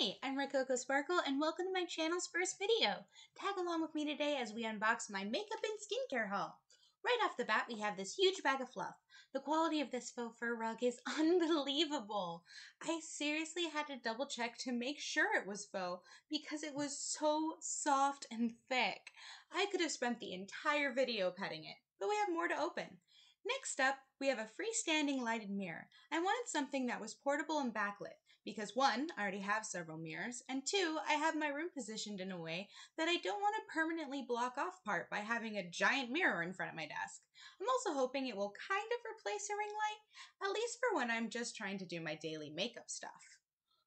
Hi, I'm Rococo Sparkle and welcome to my channel's first video. Tag along with me today as we unbox my makeup and skincare haul. Right off the bat, we have this huge bag of fluff. The quality of this faux fur rug is unbelievable. I seriously had to double check to make sure it was faux because it was so soft and thick. I could have spent the entire video petting it, but we have more to open. Next up, we have a freestanding lighted mirror. I wanted something that was portable and backlit because one, I already have several mirrors, and two, I have my room positioned in a way that I don't want to permanently block off part by having a giant mirror in front of my desk. I'm also hoping it will kind of replace a ring light, at least for when I'm just trying to do my daily makeup stuff.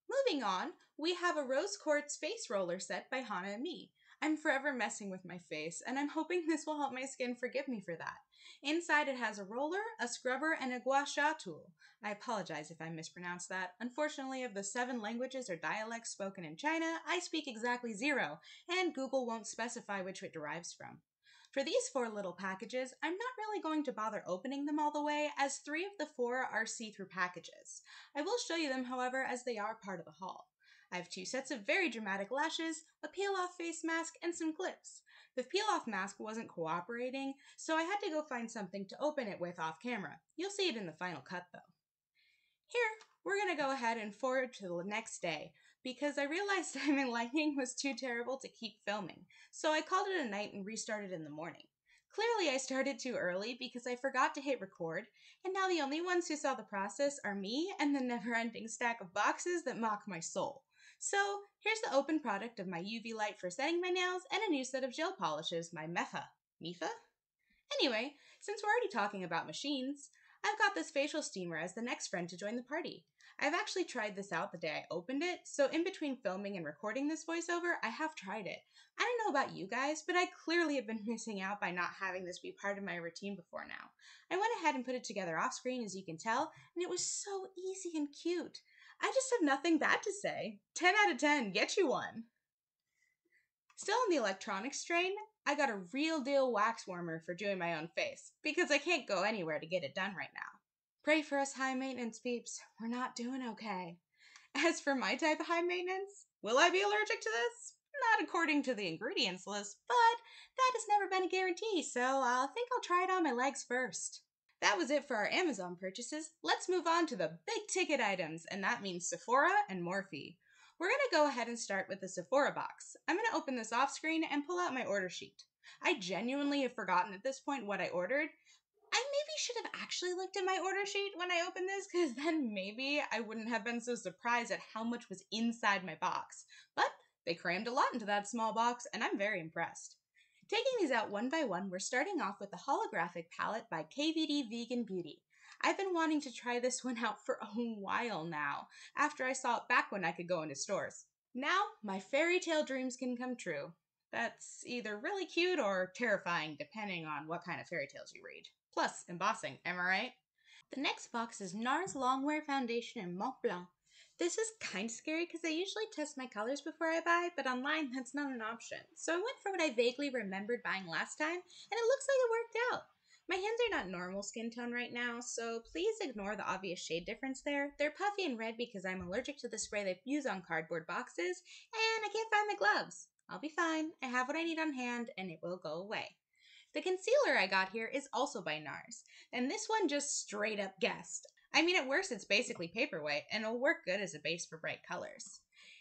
Moving on, we have a rose quartz face roller set by Hana and Me. I'm forever messing with my face, and I'm hoping this will help my skin forgive me for that. Inside it has a roller, a scrubber, and a gua sha tool. I apologize if I mispronounced that. Unfortunately, of the seven languages or dialects spoken in China, I speak exactly zero, and Google won't specify which it derives from. For these four little packages, I'm not really going to bother opening them all the way, as three of the four are see-through packages. I will show you them, however, as they are part of the haul. I have two sets of very dramatic lashes, a peel-off face mask, and some clips. The peel-off mask wasn't cooperating, so I had to go find something to open it with off camera. You'll see it in the final cut, though. Here, we're to go ahead and forward to the next day, because I realized timing Lightning was too terrible to keep filming, so I called it a night and restarted in the morning. Clearly, I started too early because I forgot to hit record, and now the only ones who saw the process are me and the never ending stack of boxes that mock my soul. So, here's the open product of my UV light for setting my nails and a new set of gel polishes, my Mefa. Mifa? Anyway, since we're already talking about machines, I've got this facial steamer as the next friend to join the party. I've actually tried this out the day I opened it, so in between filming and recording this voiceover, I have tried it. I don't know about you guys, but I clearly have been missing out by not having this be part of my routine before now. I went ahead and put it together off screen, as you can tell, and it was so easy and cute. I just have nothing bad to say. 10 out of 10, get you one. Still in the electronics strain, I got a real deal wax warmer for doing my own face, because I can't go anywhere to get it done right now. Pray for us high maintenance peeps. We're not doing okay. As for my type of high maintenance, will I be allergic to this? Not according to the ingredients list, but that has never been a guarantee, so I think I'll try it on my legs first. That was it for our Amazon purchases. Let's move on to the big ticket items, and that means Sephora and Morphe. We're going to go ahead and start with the Sephora box. I'm going to open this off screen and pull out my order sheet. I genuinely have forgotten at this point what I ordered, I maybe should have actually looked at my order sheet when I opened this, because then maybe I wouldn't have been so surprised at how much was inside my box. But they crammed a lot into that small box, and I'm very impressed. Taking these out one by one, we're starting off with the holographic palette by KVD Vegan Beauty. I've been wanting to try this one out for a while now, after I saw it back when I could go into stores. Now, my fairy tale dreams can come true. That's either really cute or terrifying, depending on what kind of fairy tales you read. Plus, embossing, am I right? The next box is NARS Longwear Foundation in Mont Blanc. This is kind of scary because I usually test my colors before I buy, but online that's not an option. So I went for what I vaguely remembered buying last time, and it looks like it worked out. My hands are not normal skin tone right now, so please ignore the obvious shade difference there. They're puffy and red because I'm allergic to the spray they use on cardboard boxes, and I can't find my gloves. I'll be fine. I have what I need on hand, and it will go away. The concealer I got here is also by NARS, and this one just straight up guessed. I mean, at worst, it's basically paperweight, and it'll work good as a base for bright colors.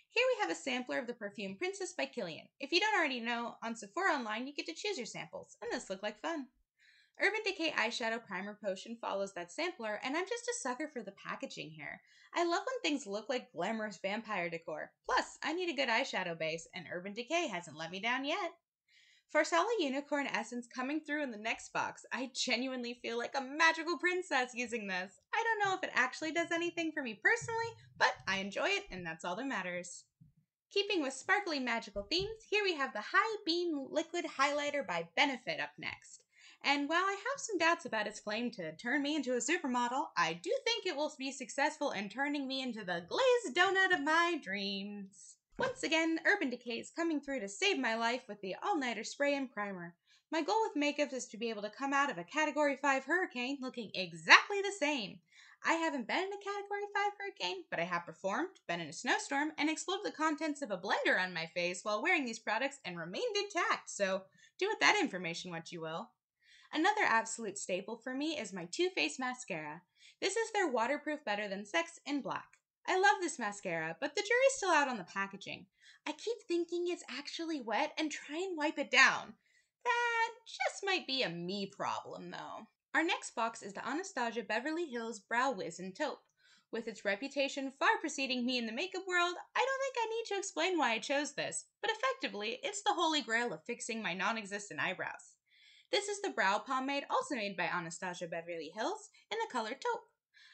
Here we have a sampler of the perfume Princess by Kilian. If you don't already know, on Sephora Online you get to choose your samples, and this looked like fun. Urban Decay Eyeshadow Primer Potion follows that sampler, and I'm just a sucker for the packaging here. I love when things look like glamorous vampire decor. Plus, I need a good eyeshadow base, and Urban Decay hasn't let me down yet. Farsali Unicorn Essence coming through in the next box. I genuinely feel like a magical princess using this. I don't know if it actually does anything for me personally, but I enjoy it and that's all that matters. Keeping with sparkly magical themes, here we have the High Beam Liquid Highlighter by Benefit up next. And while I have some doubts about its claim to turn me into a supermodel, I do think it will be successful in turning me into the glazed donut of my dreams. Once again, Urban Decay is coming through to save my life with the all-nighter spray and primer. My goal with makeup is to be able to come out of a Category 5 hurricane looking exactly the same. I haven't been in a Category 5 hurricane, but I have performed, been in a snowstorm, and exploded the contents of a blender on my face while wearing these products and remained intact, so do with that information what you will. Another absolute staple for me is my Too Faced mascara. This is their waterproof better than sex in black. I love this mascara, but the jury's still out on the packaging. I keep thinking it's actually wet and try and wipe it down. That just might be a me problem, though. Our next box is the Anastasia Beverly Hills Brow Wiz in Taupe. With its reputation far preceding me in the makeup world, I don't think I need to explain why I chose this, but effectively, it's the holy grail of fixing my non existent eyebrows. This is the brow pomade also made by Anastasia Beverly Hills in the color taupe.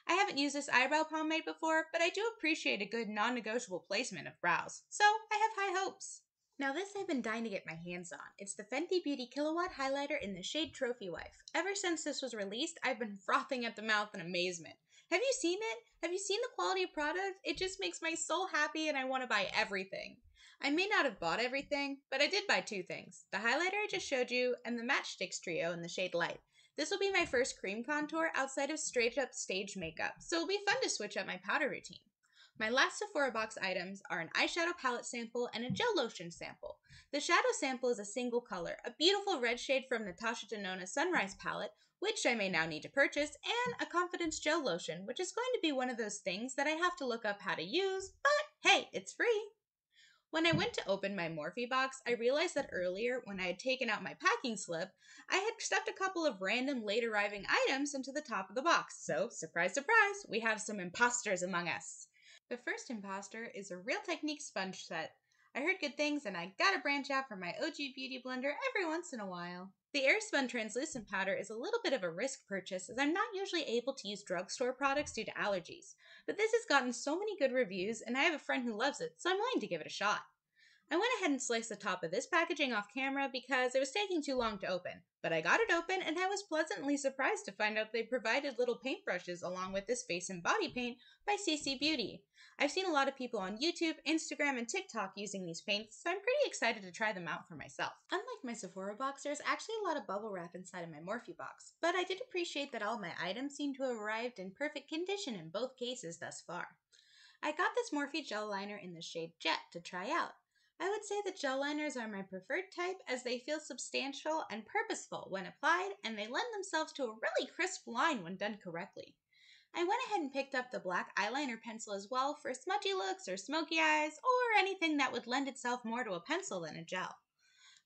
I haven't used this eyebrow pomade before, but I do appreciate a good non negotiable placement of brows, so I have high hopes. Now, this I've been dying to get my hands on. It's the Fenty Beauty Kilowatt Highlighter in the shade Trophy Wife. Ever since this was released, I've been frothing at the mouth in amazement. Have you seen it? Have you seen the quality of product? It just makes my soul happy and I want to buy everything. I may not have bought everything, but I did buy two things the highlighter I just showed you and the Match Stix Trio in the shade Light. This will be my first cream contour outside of straight up stage makeup, so it'll be fun to switch up my powder routine. My last Sephora box items are an eyeshadow palette sample and a gel lotion sample. The shadow sample is a single color, a beautiful red shade from Natasha Denona Sunrise palette, which I may now need to purchase, and a Confidence gel lotion, which is going to be one of those things that I have to look up how to use, but hey, it's free. When I went to open my Morphe box, I realized that earlier, when I had taken out my packing slip, I had stuffed a couple of random late arriving items into the top of the box. So, surprise, surprise, we have some imposters among us. The first imposter is a Real Technique sponge set. I heard good things and I gotta branch out from my OG Beauty Blender every once in a while. The Airspun translucent powder is a little bit of a risk purchase as I'm not usually able to use drugstore products due to allergies, but this has gotten so many good reviews and I have a friend who loves it, so I'm willing to give it a shot. I went ahead and sliced the top of this packaging off camera because it was taking too long to open, but I got it open and I was pleasantly surprised to find out they provided little paintbrushes along with this face and body paint by CC Beauty. I've seen a lot of people on YouTube, Instagram, and TikTok using these paints, so I'm pretty excited to try them out for myself. Unlike my Sephora box, there's actually a lot of bubble wrap inside of my Morphe box, but I did appreciate that all my items seem to have arrived in perfect condition in both cases thus far. I got this Morphe gel liner in the shade Jet to try out. I would say that gel liners are my preferred type as they feel substantial and purposeful when applied and they lend themselves to a really crisp line when done correctly. I went ahead and picked up the black eyeliner pencil as well for smudgy looks or smoky eyes or anything that would lend itself more to a pencil than a gel.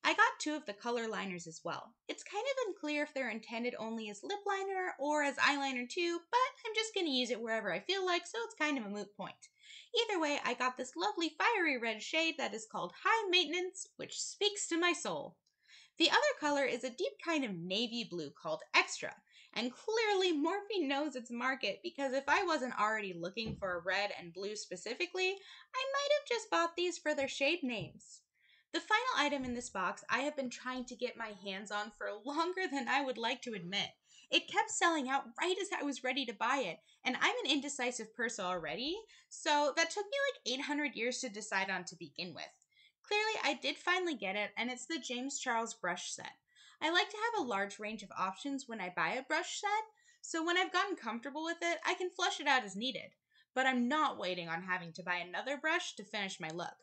I got two of the color liners as well. It's kind of unclear if they're intended only as lip liner or as eyeliner too, but I'm just going to use it wherever I feel like, so it's kind of a moot point. Either way, I got this lovely fiery red shade that is called High Maintenance, which speaks to my soul. The other color is a deep kind of navy blue called Extra, and clearly Morphe knows its market because if I wasn't already looking for a red and blue specifically, I might have just bought these for their shade names. The final item in this box I have been trying to get my hands on for longer than I would like to admit. It kept selling out right as I was ready to buy it, and I'm an indecisive person already, so that took me like 800 years to decide on to begin with. Clearly, I did finally get it, and it's the James Charles brush set. I like to have a large range of options when I buy a brush set, so when I've gotten comfortable with it, I can flush it out as needed. But I'm not waiting on having to buy another brush to finish my look.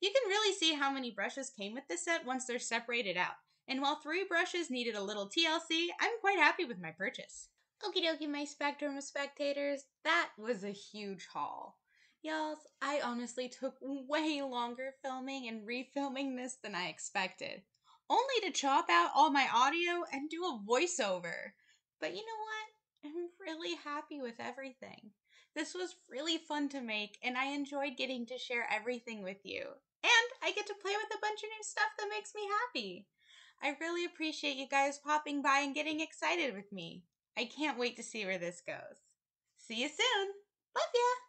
You can really see how many brushes came with this set once they're separated out. And while three brushes needed a little TLC, I'm quite happy with my purchase. Okie dokie, my spectrum of spectators, that was a huge haul. Y'all, I honestly took way longer filming and refilming this than I expected, only to chop out all my audio and do a voiceover. But you know what? I'm really happy with everything. This was really fun to make, and I enjoyed getting to share everything with you. And I get to play with a bunch of new stuff that makes me happy. I really appreciate you guys popping by and getting excited with me. I can't wait to see where this goes. See you soon. Love ya!